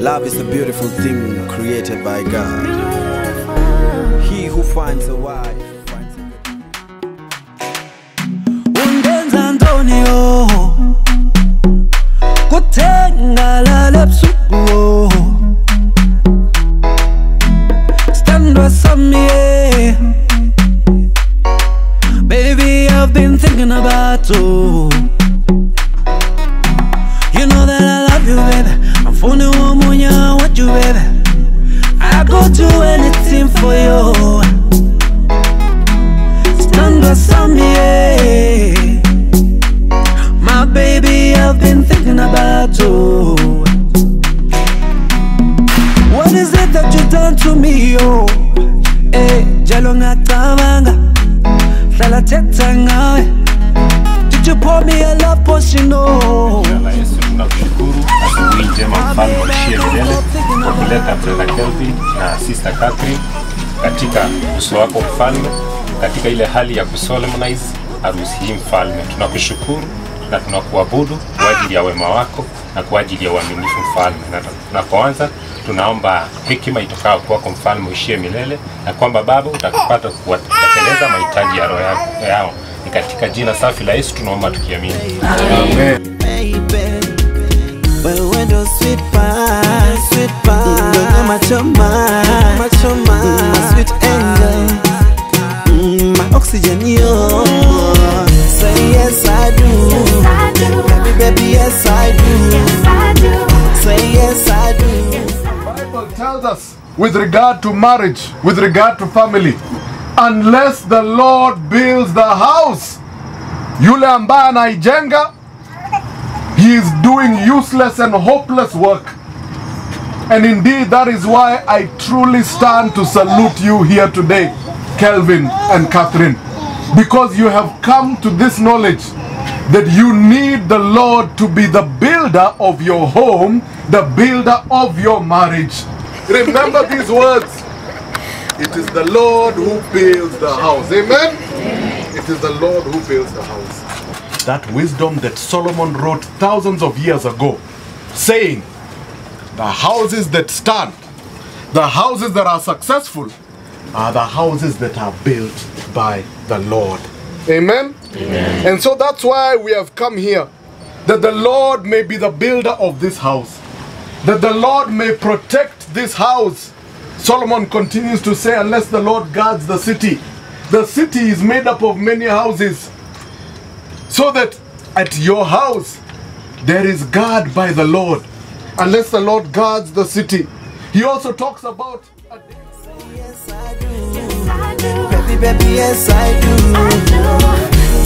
Love is a beautiful thing created by God. He who finds a wife finds a ungenza ntonio kuthengalala ebusuku sithandwa sami yeah. baby i've been thinking about you hlala thetha ngawe Did pour me a love potion, oh? Mfalme uishie milele kwa kuleta brother Kelvin na sister Catherine katika uso wako mfalme, katika ile hali ya kusolemnize harusi hii mfalme. Tunakushukuru na tunakuabudu kwa ajili ya wema wako na kwa ajili ya uaminifu mfalme. Na tunapoanza tunaomba hekima itokao kwako mfalme uishie milele, na kwamba Baba utakupata kuwatekeleza mahitaji ya roho yao-. Ni katika jina safi la Yesu tunaomba tukiamini. amen. Wewe ndo sweet pie, sweet pie. Ndo machoma, machoma, sweet angel, my oxygen yo. Say yes I do, Yes, I do. baby baby yes I do. Yes, I do. Say yes I do. Bible tells us with regard to marriage, with regard to family, unless the Lord builds the house, yule ambaye anaijenga, he is doing useless and hopeless work. And indeed, that is why I truly stand to salute you here today, Kelvin and Catherine, because you have come to this knowledge that you need the Lord to be the builder of your home, the builder of your marriage. Remember these words. It is the Lord who builds the house. Amen? It is the Lord who builds the house. That wisdom that Solomon wrote thousands of years ago, saying, the houses that stand, the houses that are successful, are the houses that are built by the Lord. Amen? And so that's why we have come here, that the Lord may be the builder of this house, that the Lord may protect this house. Solomon continues to say, unless the Lord guards the city, the city is made up of many houses, so that at your house there is guard by the Lord, unless the Lord guards the city. He also talks about a. Yes I do, Yes, I do. baby baby yes I do. I do.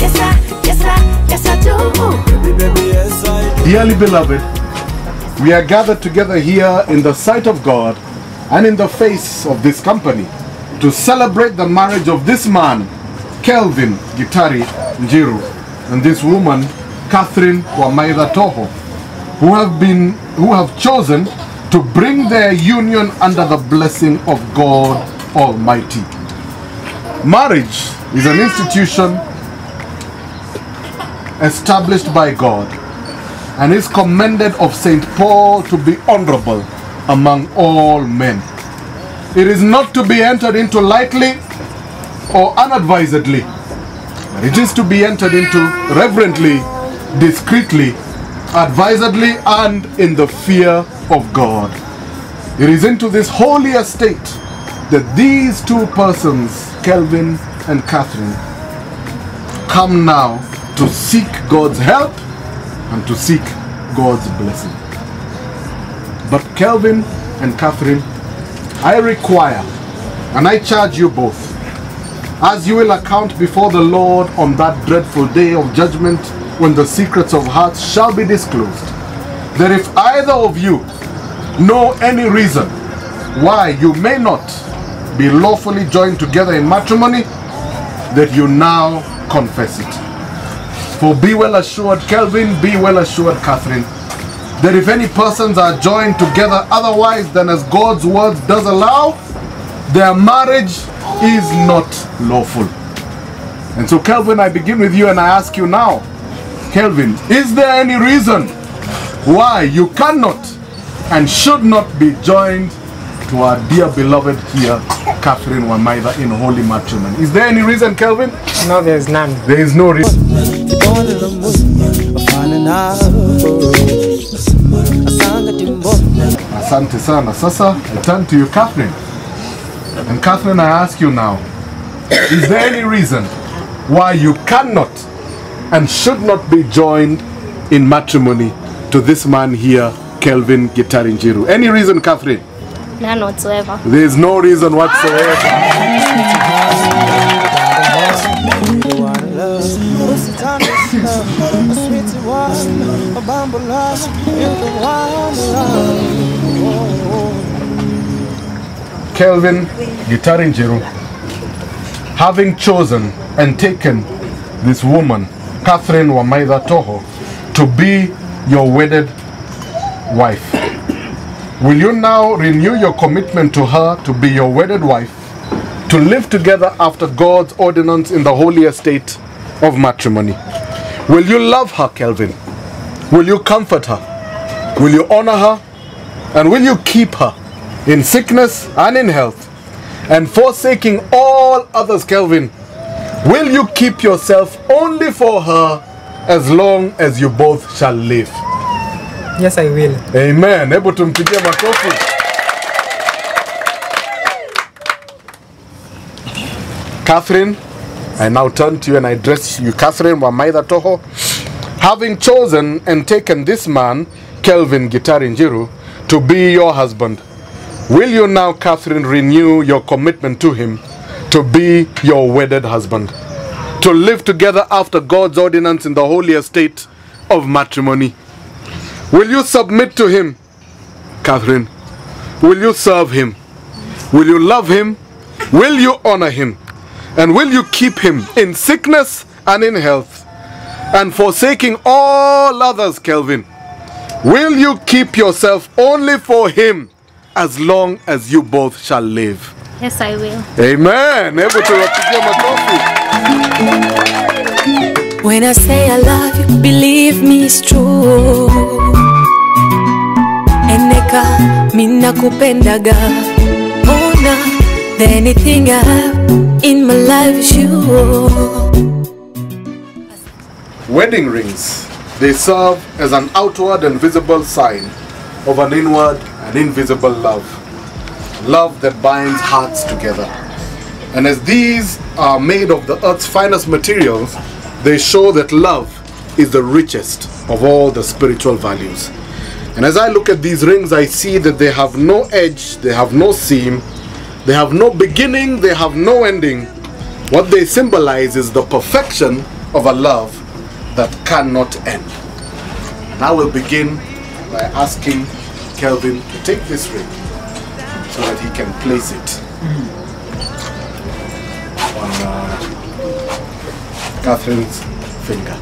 Yes, I, yes, I, yes, I do. Baby baby yes I do. Dearly beloved, we are gathered together here in the sight of God and in the face of this company to celebrate the marriage of this man, Kelvin Gitari Njiru, and this woman, Catherine Wamaida Toho, who have been who have chosen to bring their union under the blessing of God Almighty. Marriage is an institution established by God and is commended of St. Paul to be honorable among all men. It is not to be entered into lightly or unadvisedly, but it is to be entered into reverently, discreetly, advisedly, and in the fear of God. It is into this holy estate that these two persons, Kelvin and Catherine, come now to seek God's help and to seek God's blessing. But Kelvin and Catherine, I require and I charge you both, as you will account before the Lord on that dreadful day of judgment when the secrets of hearts shall be disclosed, that if either of you know any reason why you may not be lawfully joined together in matrimony, that you now confess it. For be well assured, Kelvin, be well assured, Catherine, that if any persons are joined together otherwise than as God's word does allow, their marriage is not lawful. And so, Kelvin, I begin with you and I ask you now, Kelvin, is there any reason why you cannot and should not be joined to our dear beloved here, Catherine Wamaida, in holy matrimony. Is there any reason, Kelvin? No, there's none. There is no reason. Asante sana. Sasa, I turn to you, Catherine. And Catherine, I ask you now, is there any reason why you cannot and should not be joined in matrimony to this man here, Kelvin Gitarinjiru? Any reason, Catherine? None whatsoever. There is no reason whatsoever. Kelvin Gitarinjiru, having chosen and taken this woman, Catherine Wamaida Toho, to be your wedded wife, will you now renew your commitment to her to be your wedded wife, to live together after God's ordinance in the holy estate of matrimony? Will you love her, Kelvin? Will you comfort her? Will you honor her? And will you keep her in sickness and in health? And forsaking all others, Kelvin, will you keep yourself only for her as long as you both shall live? Yes, I will. Amen. Hebu tumpigie makofi. Catherine, I now turn to you and I address you, Catherine Wamaitha Toho. Having chosen and taken this man, Kelvin Gitari Njiru, to be your husband, will you now, Catherine, renew your commitment to him to be your wedded husband? To live together after God's ordinance in the holy estate of matrimony? Will you submit to him, Catherine? Will you serve him? Will you love him? Will you honor him? And will you keep him in sickness and in health? And forsaking all others, Kelvin, will you keep yourself only for him as long as you both shall live? Yes, I will. Amen. When I say I love you, believe me it's true. Eneka, mina kupendaga. Ona, the anything I have in my life is you. Wedding rings, they serve as an outward and visible sign of an inward and invisible love. Love that binds hearts together. And as these are made of the earth's finest materials, they show that love is the richest of all the spiritual values. And as I look at these rings, I see that they have no edge, they have no seam, they have no beginning, they have no ending. What they symbolize is the perfection of a love that cannot end. And I will begin by asking Kelvin to take this ring so that he can place it on uh, Catherine's finger.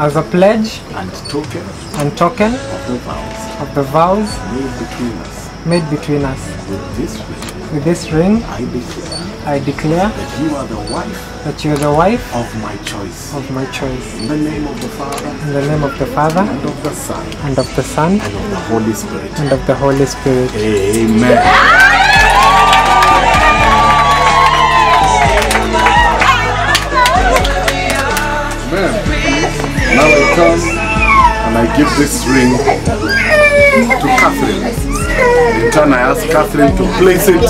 As a pledge And token and token of the vows of the vows made between us made between us. with this ring, With this ring, I declare I declare that you are the wife that you are the wife of my choice. of my choice. In the name of the Father, In the name of the Father, and of the Son, and of the Son, and of the Holy Spirit. and of the Holy Spirit. Amen. Amen. Now I come and I give this ring to Catherine. In turn, I ask Catherine to place it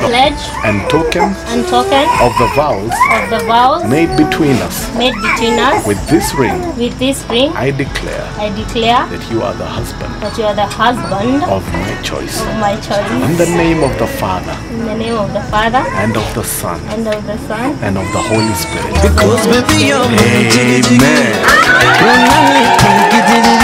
Pledge and token and token of the vows of the vows made between us. made between us. With this ring, With this ring, I declare I declare that you are the husband that you are the husband of my choice. of my choice. In the name of the Father, In the name of the Father, and of the Son, and of the Son, and of the Holy Spirit. Because baby you're my jiggy jiggy Amen. Baby you're my jiggy jiggy Amen.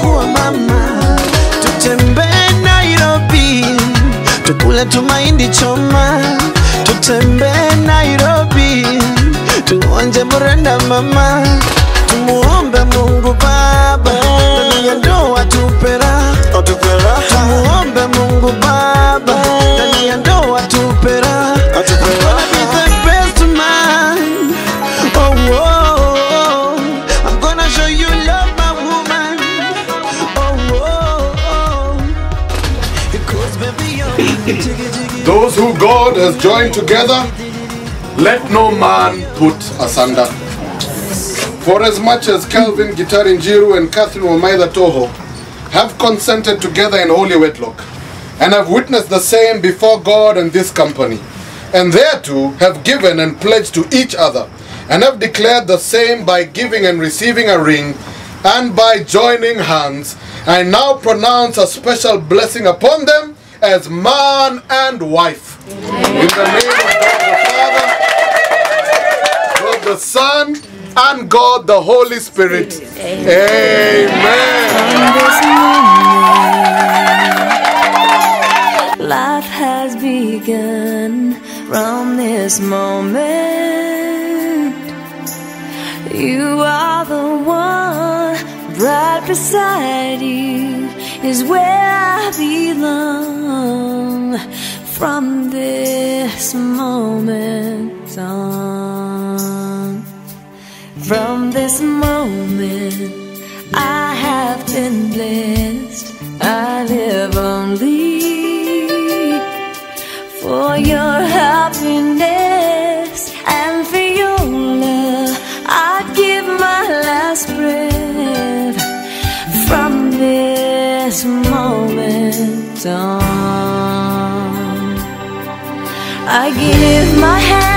kuchukua mama. Tutembee Nairobi tukule tumaindi choma. Tutembee Nairobi tuonje murenda mama. Tumuombe Mungu Baba ndani ya ndoa tupera tumuombe Mungu Baba Joined together, let no man put asunder. For as much as Calvin Gitari and Catherine Wamaida Toho have consented together in holy wedlock, and have witnessed the same before God and this company, and thereto have given and pledged to each other, and have declared the same by giving and receiving a ring, and by joining hands, I now pronounce a special blessing upon them as man and wife. In the name of God the Father, God the Son, and God the Holy Spirit. Amen. Life has begun from this moment. You are the one right beside you is where I belong. From this moment on, from this moment, I have been blessed. I live only on. I give my hand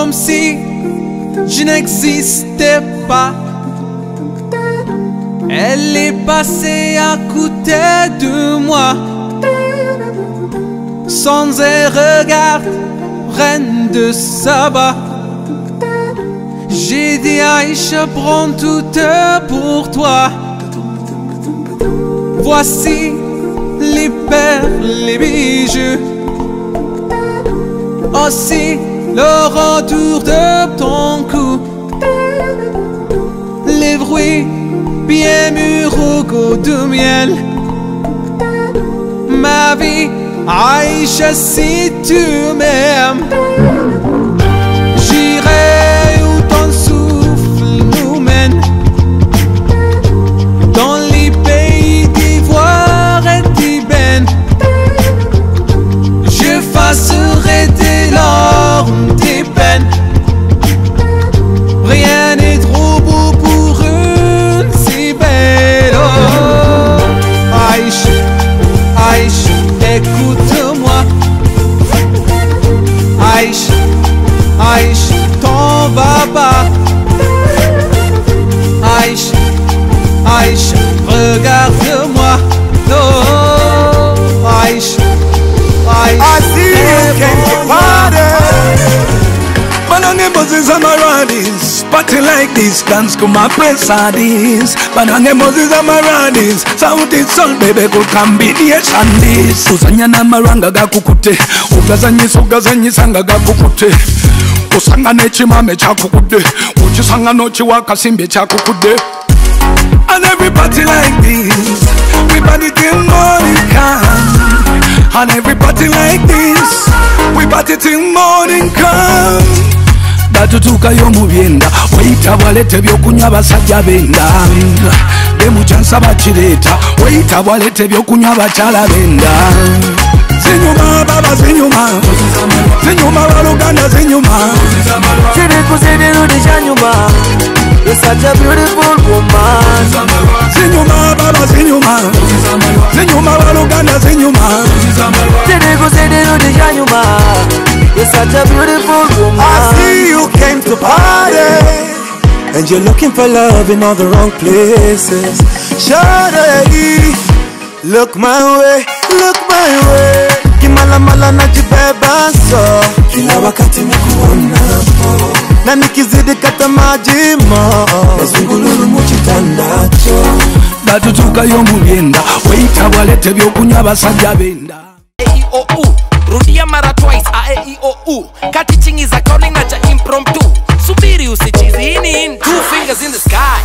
Comme si je n'existais pas. Elle est passée à côté de moi. Sans un regard, reine de Saba. J'ai dit Aïcha, prends tout pour toi. Voici les perles, les bijoux. Aussi le retour de ton cou. Les bruits bien mûrs au goût de miel. Ma vie, Aïcha, si tu m'aimes, Party like this, dance to my press this Banange Moses and Maradis. Sauti Sol baby combination this Uzanya na maranga gakukute Ugazanyisa ugazanyisa nga gakukute usangane chimame chakukudde ukisangano chiwakasimbe chakukudde And every party like this We party till morning come. And every party like this We party till morning come batutukayo mu byenda. Weyita bwaleta ebyokunywa abasajja benda. Demukyansa bakireeta. Weyita bwaleta ebyokunywa abakyala benda. Zinyuma baba zinyuma. Zinyuma baluganda zinyuma. Kirikuzirirude kyanyuma isajja beautiful woman. Zinyuma baba zinyuma. Zinyuma baluganda zinyuma. Kirikuzirirude kyanyuma You're such a beautiful woman. I see you came to party And you're looking for love in all the wrong places. Shawty, Look my way, look my way. Kimalamala najibeba so kila wakati nikuonapo na nikizidi kata majimo nazungululu mukitandacho batutuukayo mu byenda weyita bwalete byokunywa basajja benda AEOU oh, oh. rudia mara twice a AEOU kati chingiza calling na cha impromptu. Subiri usichizi ini in two fingers in the sky.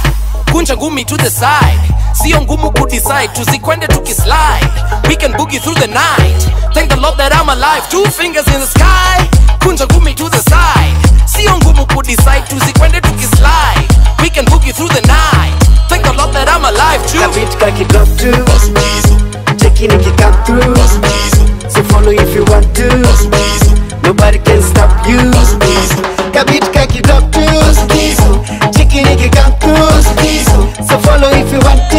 Kunja ngumi to the side. Sio ngumu kudecide tuzikwende tukislide we can boogie through the night. Thank the lord that i'm alive. Two fingers in the sky. Kunja ngumi to the side. Sio ngumu kudecide tuzikwende tukislide we can boogie through the night. Thank the lord that i'm alive too. Kabit kaki drop to Checking if you come through So follow if you want to Nobody can stop you. Kabit kaki top to chicken come through So follow if you want to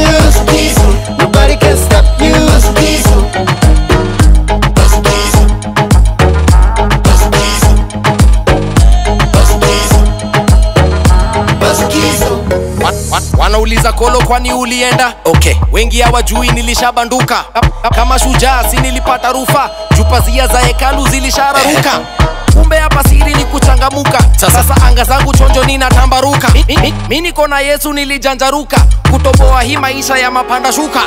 Wa- kolo kwani ulienda? Okay. Wengi hawajui nilishabanduka. Kama shujaa si nilipata rufa. Jupazia za hekalu zilishararuka. Kumbe hapa siri ni kuchangamuka. Sasa anga zangu chonjo ninatambaruka. Mi, mi, mi niko na yesu nilijanjaruka. Kutoboa hii maisha ya mapanda shuka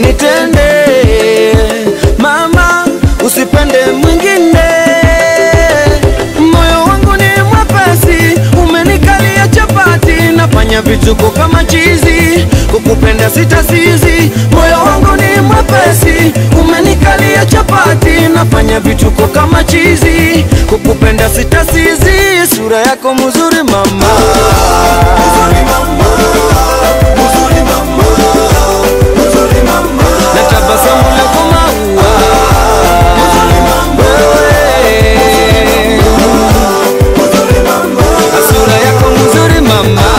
usinitende mama usipende mwingine. Moyo wangu ni mwepesi umenikalia chapati. Nafanya vituko kama chizi kukupenda sitasizi. Moyo wangu ni mwepesi umenikalia chapati. Nafanya vituko kama chizi kukupenda sitasizi. Sura yako mzuri mama. na mamá.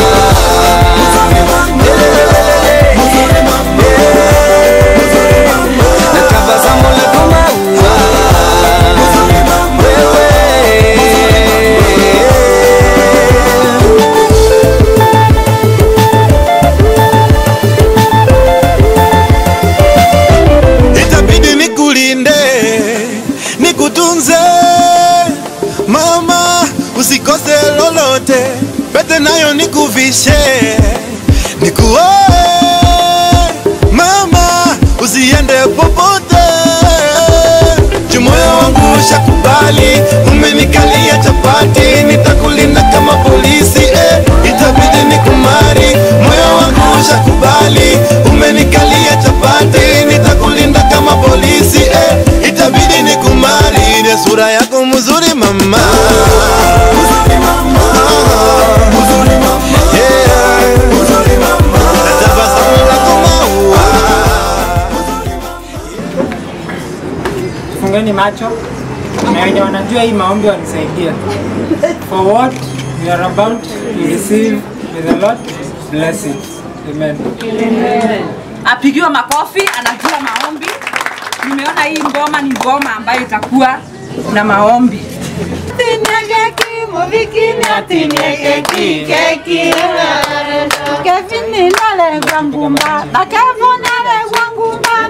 Nikuvishe nikuoe mama usiende popote. Jumoyo wangu ushakubali umenikalia macho na wenye wanajua hii maombi wanisaidia. For what you are about to receive, with the Lord bless it. Amen. Apigiwa makofi, anajua maombi. Nimeona hii ngoma ni ngoma ambayo itakuwa na maombi. Kevin nalegwa ngumba na nale nalegwa ngumba na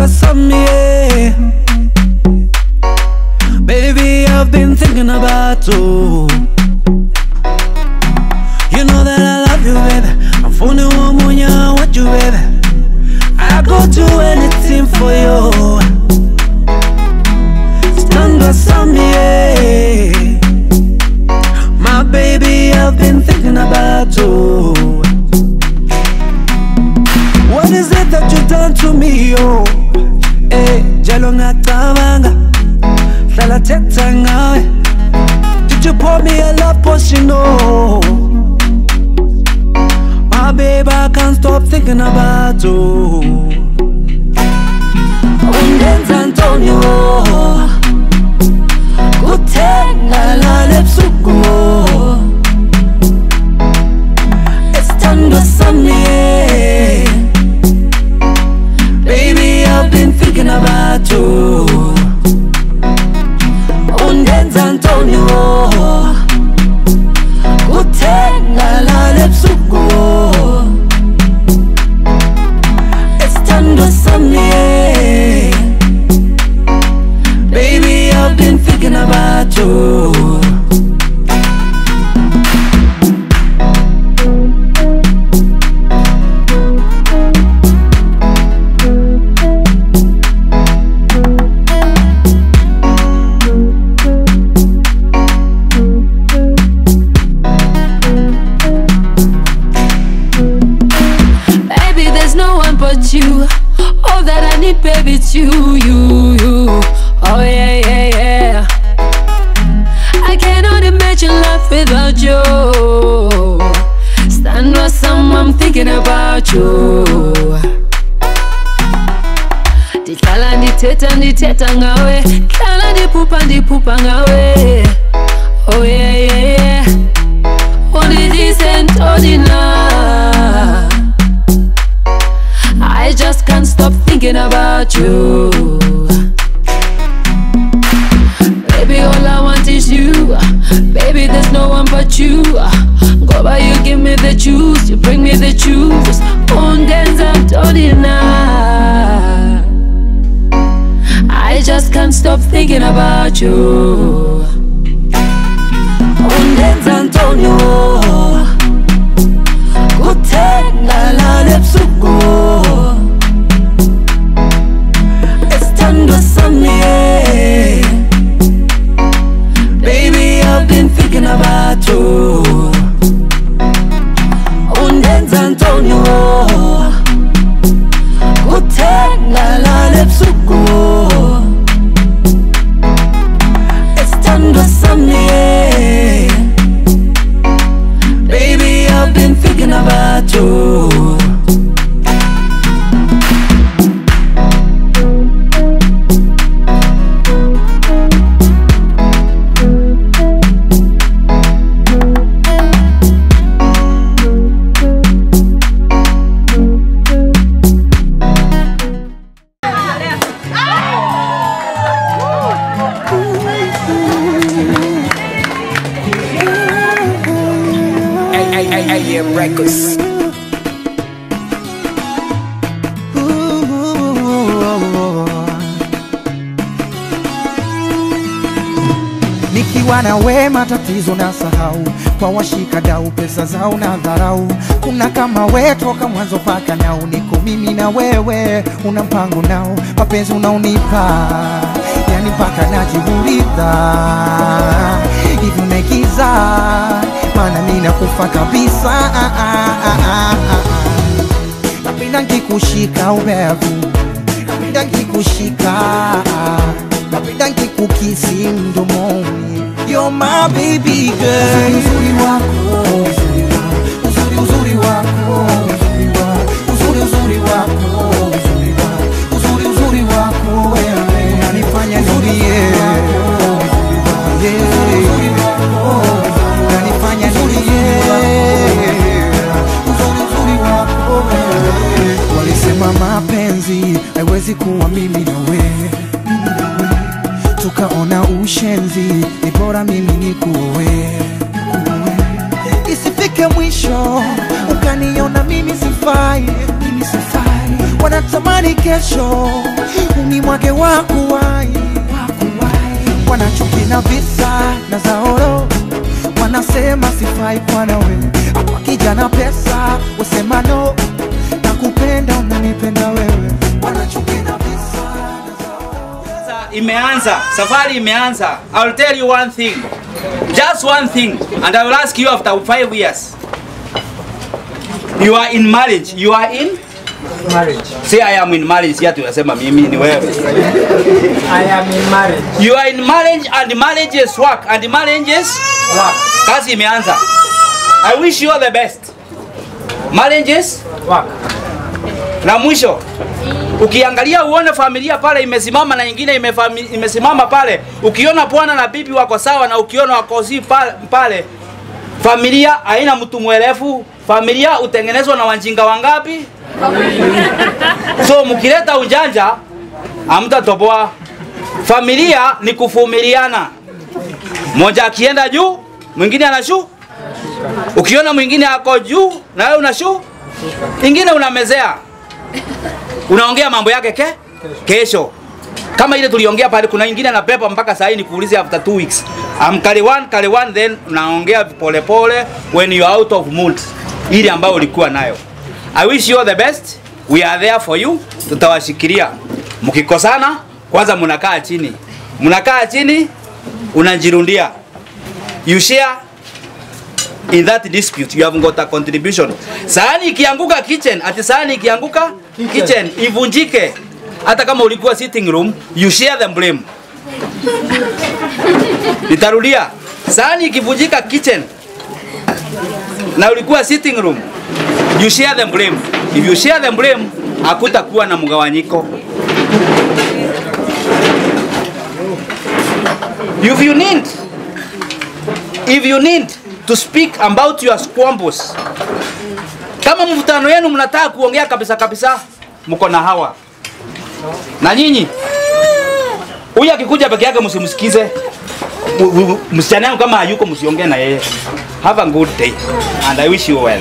standwa samie baby I've been thinking about you. You know that I love you baby I'm funny woman I want you baby I go do anything for you. Stand standwa samie My baby, I've been thinking about you. What is it that you've done to me, oh? Ngawe. Did you pour me a love potion, oh? My baby, I can't stop thinking about you. Undenza Antonio, kutengalala ebusuku. Estando too you, you, you. Oh yeah, yeah, yeah. I cannot imagine life without you. Stand with someone thinking about you. Ndihlala ndithetha ndithetha ngawe hlala ndiphupha ndiphupha ngawe 就 dau na dharau. Kuna kama we toka mwanzo paka nao niko mimi na wewe una mpango nao. Mapenzi unaonipa yani mpaka najiuliza. Hivi umegiza maana mi nakufa kabisa. Napenda nkikushika ubevu napenda nkikushika napenda nkikukisi mdomoni. You're my baby girl. Wako wako kesho mwake wakuwai wanachuki na visa na zaoro wanasema sifai kwa nawe hapa kijana pesa wasema no na kupenda unanipenda wewe. Wanachuki na imeanza safari imeanza. I'll tell you one thing. Just one thing and i will ask you after five years. You are in marriage. You are in? Marriage say i am in marriage. Si ati unasema mimi ni wewe. I am in marriage. you are in marriage and marriage is work. And marriage is work. kazi imeanza. I wish you all the best. Marriage is work. Na mwisho ukiangalia uone familia pale imesimama na nyingine imefami, imesimama pale ukiona bwana na bibi wako sawa na ukiona wako si pale, pale familia haina mtu mwerefu familia utengenezwa na wanjinga wangapi so mkileta ujanja hamtatoboa familia ni kuvumiliana mmoja akienda juu mwingine anashu ukiona mwingine ako juu na wewe unashu ingine unamezea. Unaongea mambo yake ke kesho. Kama ile tuliongea pale kuna ingine anapepa mpaka saa hii nikuulize after two weeks. I'm kali one kali one then unaongea pole pole when you are out of mood. Ile ambayo ulikuwa nayo I wish you all the best. We are there for you. Tutawashikilia mkikosana kwanza mnakaa chini. Mnakaa chini unajirundia you share in that dispute. You have got a contribution. Sahani ikianguka kitchen ati sahani ikianguka kitchen, ivunjike. Hata kama ulikuwa sitting room you share the blame. Nitarudia. Sahani ikivunjika kitchen na ulikuwa sitting room you share the blame. If you share the blame hakutakuwa na mgawanyiko. If you need if you need to speak about your squabbles kama mvutano yenu mnataka kuongea kabisa kabisa mko na hawa. Na nyinyi huyu akikuja peke yake msimsikize msichana yangu kama hayuko msiongee na yeye have a good day and i wish you well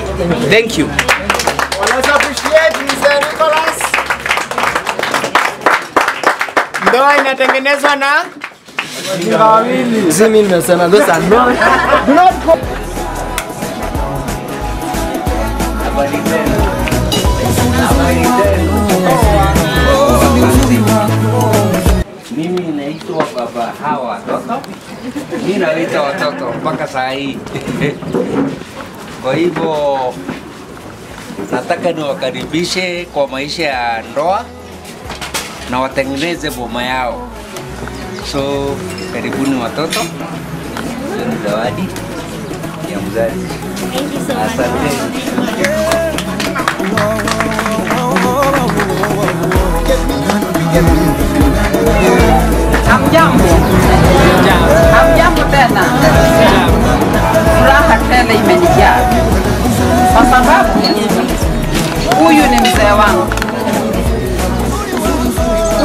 thank you Let's appreciate Mr. Nicholas. Ndoa inatengenezwa na wajinga wawili. Si mimi nimesema those are not. Do not go. Mimi naitwa baba hawa watoto, mi nawaita watoto mpaka saa hii. Kwa hivyo nataka niwakaribishe kwa maisha ya ndoa na watengeneze boma yao. So karibuni watoto, hiyo ni zawadi ya mzazi. Asante. Hamjambo. Hamjambo tena. Furaha tele imenijaa kwa sababu huyu ni mzee wangu,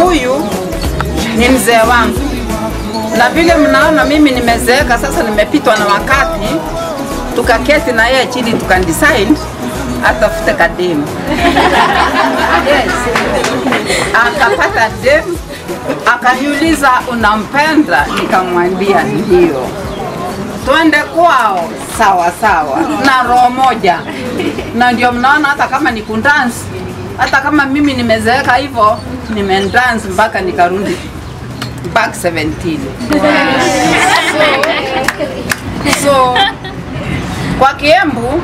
huyu ni mzee wangu, na vile mnaona mimi nimezeeka sasa, nimepitwa na wakati, tukaketi na yeye chini tukadecide atafute kademu yes. Akapata demu akaniuliza unampenda, nikamwambia ndio. twende kwao. Sawa sawa. Na roho moja, na ndio mnaona hata kama ni kundansi, hata kama mimi nimezeeka hivyo, nimedance mpaka nikarudi back 17 so kwa Kiembu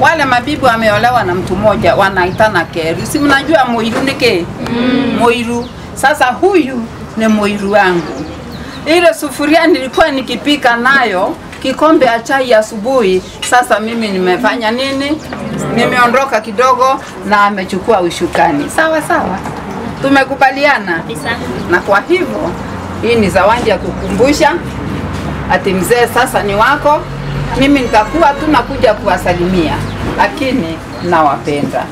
wale mabibu wameolewa na mtu mmoja wanaitana Keri, si mnajua Muiru nike mm. Muiru. Sasa huyu ni mwiru wangu. Ile sufuria nilikuwa nikipika nayo kikombe ya chai asubuhi. Sasa mimi nimefanya nini? Nimeondoka kidogo na amechukua ushukani. Sawa sawa, tumekubaliana na kwa hivyo hii ni zawadi ya kukumbusha ati mzee sasa ni wako. Mimi nitakuwa tu nakuja kuwasalimia, lakini nawapenda.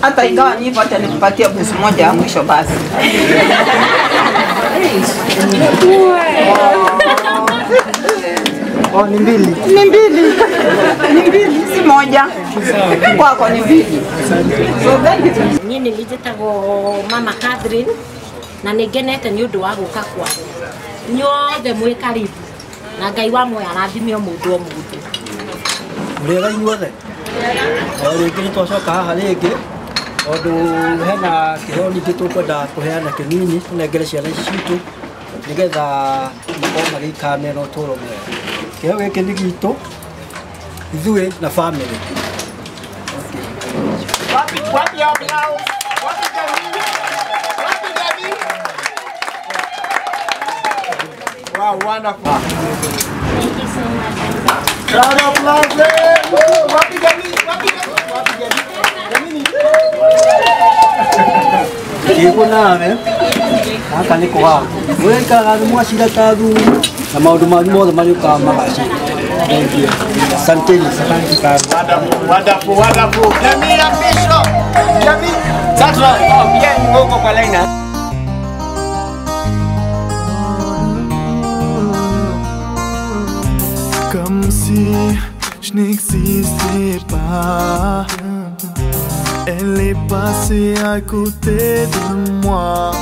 Hata ingawa ni hivyo, hata nikupatia busu moja ya mwisho basi. Oh, ni mbili. Ni mbili. Ni mbili, si moja. Kwako ni mbili. So thank you. niä nä njätagwo mama Catherine na nä ngenete nä å ndå wa gå ka kwa nyothe mwä karibu na ngai wa moya arathime o må ndå o mundu ndå rä ega inyuothe rä ngä nä twacoka haha rä ngä tondå hena kä heo ningä tå kwenda kå heana kä nini tå nengere ciana ici citũ nä getha makorwo magä ikara mena å tå ro mwega. Kä gĩkĩ nĩ kä ithuĩ gitå ithuä na bamä Wow, wonderful. Thank you so much. Round of applause. Woo! Wapi Gami, Wapi Gami, Wapi Gami. Gamini. Ibu namin. Hata eh? ah, ni kuha. Mula ka ano mga sila tago. Na mauduman mo, naman yung kama. Thank you. Santin. Wonderful, wonderful, wonderful. Gami ang piso. Gami. That's right. Oh, yeah. Go ko pala na. Je n'existais pas. Elle est passée à côté de moi.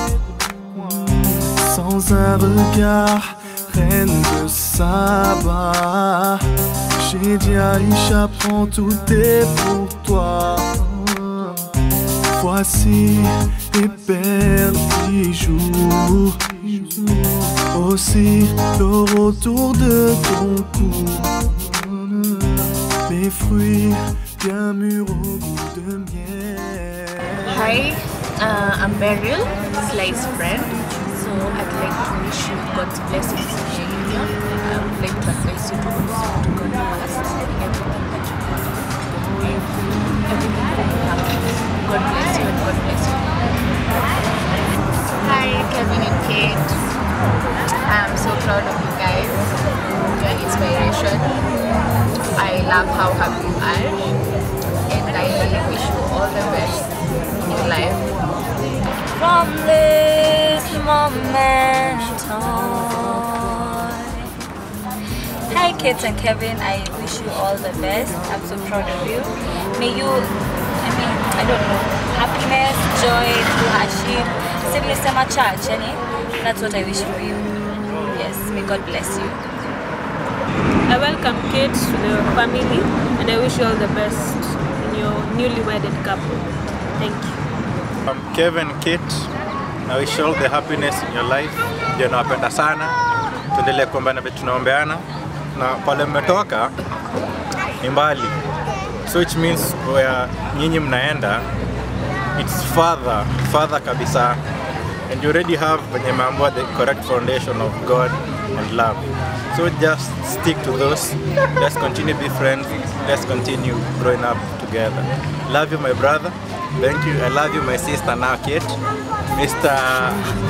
Sans un regard, reine de Saba. J'ai dit Aïcha, prends tout est pour toi. Voici les belles bijoux. Aussi le retour de ton cou. Les fruits bien mûrs au goût de miel. Hi, uh, I'm Beryl, Sly's friend. So I'd like to wish you God's blessings in your. I would like to advise you to also to God first. Everything that you do, everything that you have. God bless you and God bless you. Hi, Kevin and Kate. I'm so proud of you guys. You're an inspiration. I love how happy you are. And I really wish you all the best in your life. From this moment on. Hi, Kate and Kevin. I wish you all the best. I'm so proud of you. May you, I mean, I don't know, happiness, joy. Simply sema church? That's what I wish for you. Yes, may God bless you. I welcome Kate to the family and I wish you all the best in your newly wedded couple. Thank you. I'm Kevin Kate. I wish all the happiness in your life. Ndio nawapenda sana. Tuendelee kuombana vitu tunaombeana. Na pale mmetoka ni mbali. So which means where nyinyi mnaenda it's further, further kabisa. And you already have venye meambua the correct foundation of God and love. So just stick to those. Let's continue to be friends. Let's continue growing up together. Love you, my brother. Thank you. I love you, my sister now, Kate. Mr.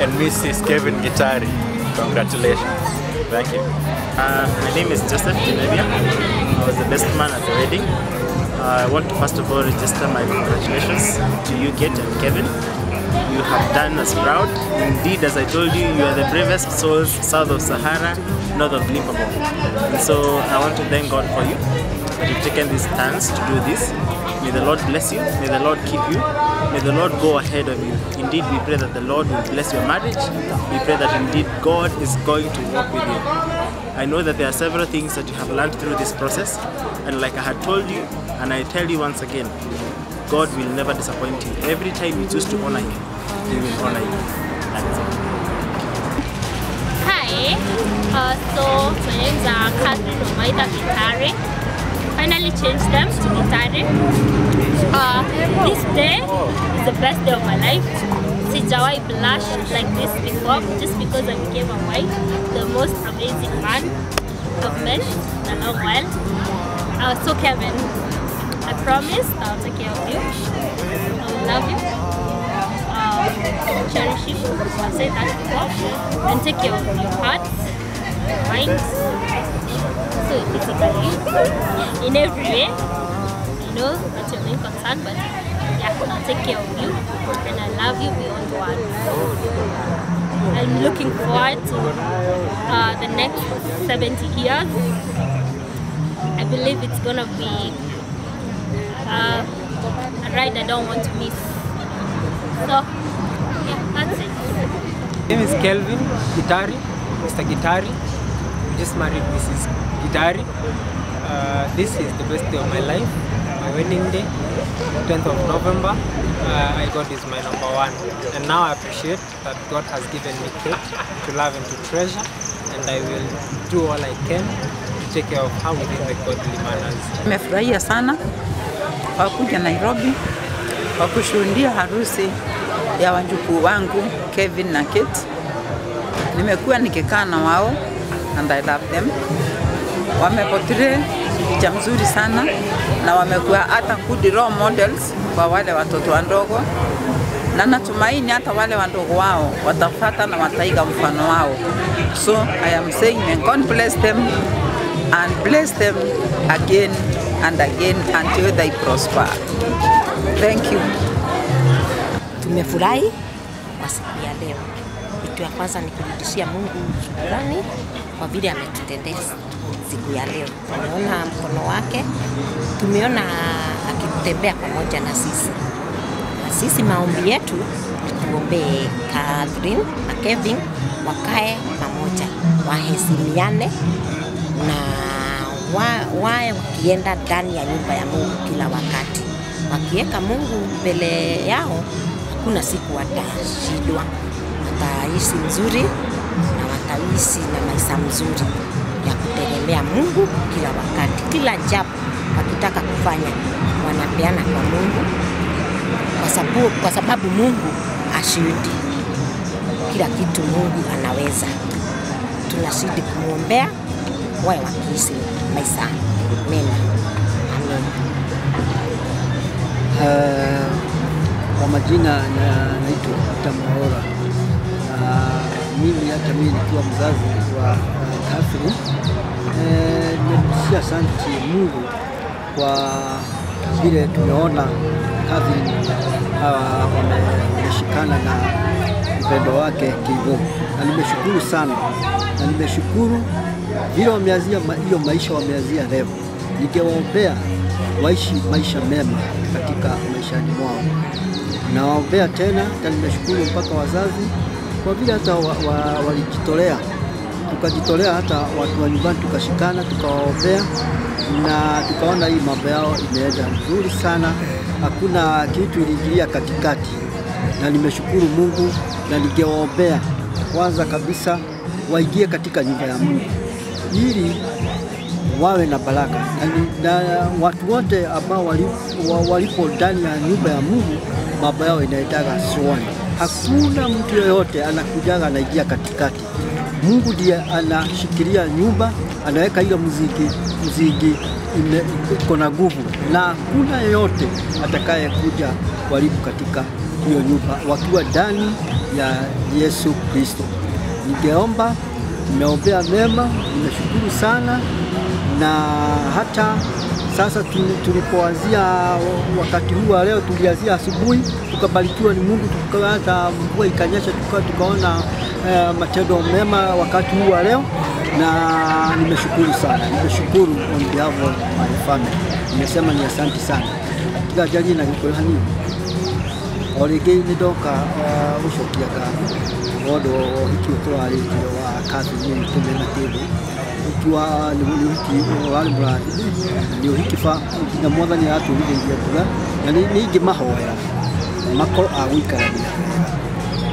and Mrs. Kevin Gitari. Congratulations. Thank you. Uh, my name is Joseph Genevia. I was the best man at the wedding. Uh, I want to first of all register my congratulations to you, Kate and Kevin. You have done us proud. Indeed, as I told you, you are the bravest souls south of Sahara, north of Limpopo. And so I want to thank God for you that you've taken this chance to do this. May the Lord bless you. May the Lord keep you. May the Lord go ahead of you. Indeed, we pray that the Lord will bless your marriage. We pray that indeed God is going to walk with you. I know that there are several things that you have learned through this process, and like I had told you, and I tell you once again, God will never disappoint you. Every time you choose to honor Him, He will honor you. Is. Hi, uh, so my name's uh, Catherine Omaida Gitari. Finally changed them to Gitari. Uh, this day is the best day of my life. Sijawai blush like this before just because I became a wife. The most amazing man I've met in a long while. Uh, so Kevin, promise I'll take care of you. I will love you. Um, cherish you. I've said that before. And take care of your heart, mind, so physically, in every way. I know that's your main concern, but yeah, I'll take care of you. And I love you beyond words. I'm looking forward to uh, the next 70 years. I believe it's gonna be uh, a ride I don't want to miss. So, yeah, that's it. My name is Kelvin Gitari, Mr. Gitari. I just married Mrs. Gitari. Uh, this is the best day of my life, my wedding day, 10th of November. Uh, I got is my number one. And now I appreciate that God has given me Kate to love and to treasure. And I will do all I can to take care of her within the godly manners. Nimefurahia sana kwa kuja Nairobi kwa kushuhudia harusi ya wajukuu wangu Kevin na Kate. Nimekuwa nikikaa na wao and I love them. Wamepotire picha mzuri sana na wamekuwa hata good role models kwa wale watoto wadogo, na natumaini hata wale wadogo wao watafata na wataiga mfano wao. So I am saying may God bless them and bless them again and again until they prosper. Thank you. Tumefurahi kwa siku ya leo. Kitu ya kwanza ni kurudishia Mungu shukrani kwa vile ametutendea siku ya leo. Tumeona mkono wake, tumeona akitembea pamoja na sisi. Na sisi maombi yetu tuombee Catherine na Kevin wakae pamoja, waheshimiane na wa, wae wakienda ndani ya nyumba ya Mungu kila wakati. Wakiweka Mungu mbele yao, hakuna siku watashindwa, wataishi nzuri na wataishi na maisha mzuri ya kutegemea Mungu kila wakati. Kila jambo wakitaka kufanya wanapeana kwa Mungu kwa sababu, kwa sababu Mungu ashindi kila kitu, Mungu anaweza. Tunazidi kumwombea wawe wakiishi maisha mema. Amen. Eh, kwa majina na- naitwa Peter Mwaora. Na mimi hata mimi nikiwa mzazi wa uh, Catherine eh, nimemshia asante Mungu kwa vile tumeona Catherine wame- wameshikana na mpendo wake kivo, na nimeshukuru sana, na nimeshukuru vile wameanzia hiyo maisha wameanzia leo. Ningewaombea waishi maisha mema katika maishani mwao. Nawaombea tena, na nimeshukuru mpaka wazazi kwa vile hata walijitolea wa, wa, tukajitolea, hata watu wa nyumbani tukashikana, tukawaombea na tukaona hii mambo yao imeenda vizuri sana, hakuna kitu iliingilia katikati, na nimeshukuru Mungu na ningewaombea kwanza kabisa waingie katika nyumba ya Mungu ili wawe na baraka na, na watu wote ambao wali- walipo ndani ya nyumba ya Mungu mambo yao inaendaga swani. Hakuna mtu yeyote anakujaga anaingia katikati. Mungu ndiye anashikilia nyumba, anaweka ile mziki mziki iko na nguvu, na hakuna yeyote atakaye kuja kuharibu katika hiyo nyumba wakiwa ndani ya Yesu Kristo. Ningeomba, nimeombea mema, nimeshukuru sana na hata sasa tu- tulipoanzia wakati huu wa leo, tulianzia asubuhi, tukabarikiwa ni Mungu, tukaanza mvua ikanyesha, tuka, tukaona uh, matendo mema wakati huu wa leo, na nimeshukuru sana, nimeshukuru on behalf of my family. Nimesema ni asante sana. kila jali na gĩkũyũ hanini o rĩngĩ nĩ ũndũ wa ũhiki ũyũ tũrarĩtie wa kambini itũ mena kĩndũ. Ũhiki wa nĩ ũhiki warĩ mũrathi nĩ ũhiki ba na mwathani aratũrithĩirie mbura na nĩ ingĩmahoera makorwo a gũikarania.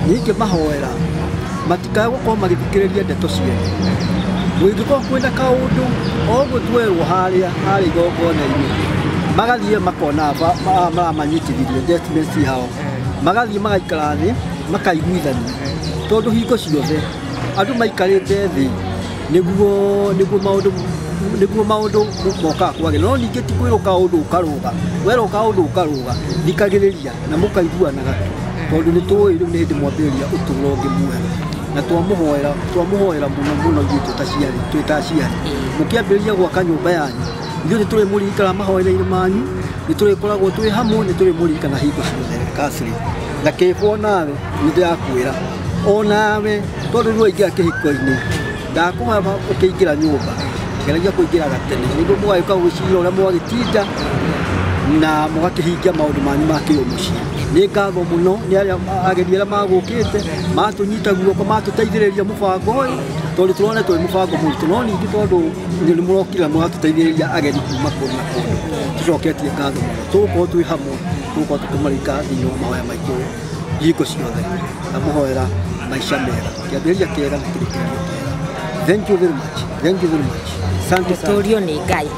Nĩ ingĩmahoera matikae gũkorwo magĩthikĩrĩria ndeto ciene. Mũngĩkorwo kwĩna kaũndũ o ũguo twerwo harĩa harĩa igongona-inĩ magathiĩ makona maramanyitithirie statements hao magathiĩ magaikara thĩ makaiguithania tondũ hingo ciothe andå maikarĩte thĩ nĩguo nĩguo maũndũ nĩguo maũndũ mokaga kwagĩra no ningĩ ti kwĩrwo kaũndũ ũkarũga ga kaũndũ ũkarũga thikagĩrĩria na mũkaiguanaga. Tu tondũ nĩ tũĩ rĩu nĩ hĩndĩ mwambĩrĩria ũtũũro ũngĩ mwega. Na twamũhoera twamũhoera mũno mũno ithuĩ twĩ ta må twĩ ta rä mũkĩambĩrĩria gwaka nyũmba yanyu ithuĩ nĩ tũrĩ mũririkana mahoere-inĩ manyu nĩ tũrĩkoragwo twĩ hamwe nĩ tũrĩ mũririkana hingo ciothe. Kasri na kĩbwo nawe nĩ ndĩrakwĩra o tondu ni waingira waingĩra kĩhiko-inĩ ndakũhoya ũkĩingĩra nyũmba. Geragia kũingĩra gatene. Nĩguo mũgagĩũka gwĩciria ũrĩa mwagĩtinda na mũgakĩhingia maũndũ manyu ma kĩo mũciĩ nĩ ngatho mũno nĩ ageni arĩa magũkĩte matũnyita guoko matũteithĩrĩria mũbango ũyũ tondũ tũrona twĩ mũbango mũritũ. No ningĩ tondũ nĩ mũrokire mũgatũteithĩrĩria ageni kuma kũndũ na kũndũ. Tũcoketie ngatho. Mũno tũgũkorwo twĩ hamwe tũgũkorwo tũkĩmarika thĩinĩ wa mahoya maitũ hingo ciothe. Na mũhoera maica mega. Kĩambĩrĩria kĩega na kĩrĩkĩrĩrio kĩega. Thank you very much. Thank you very much. Asante sana. Ngai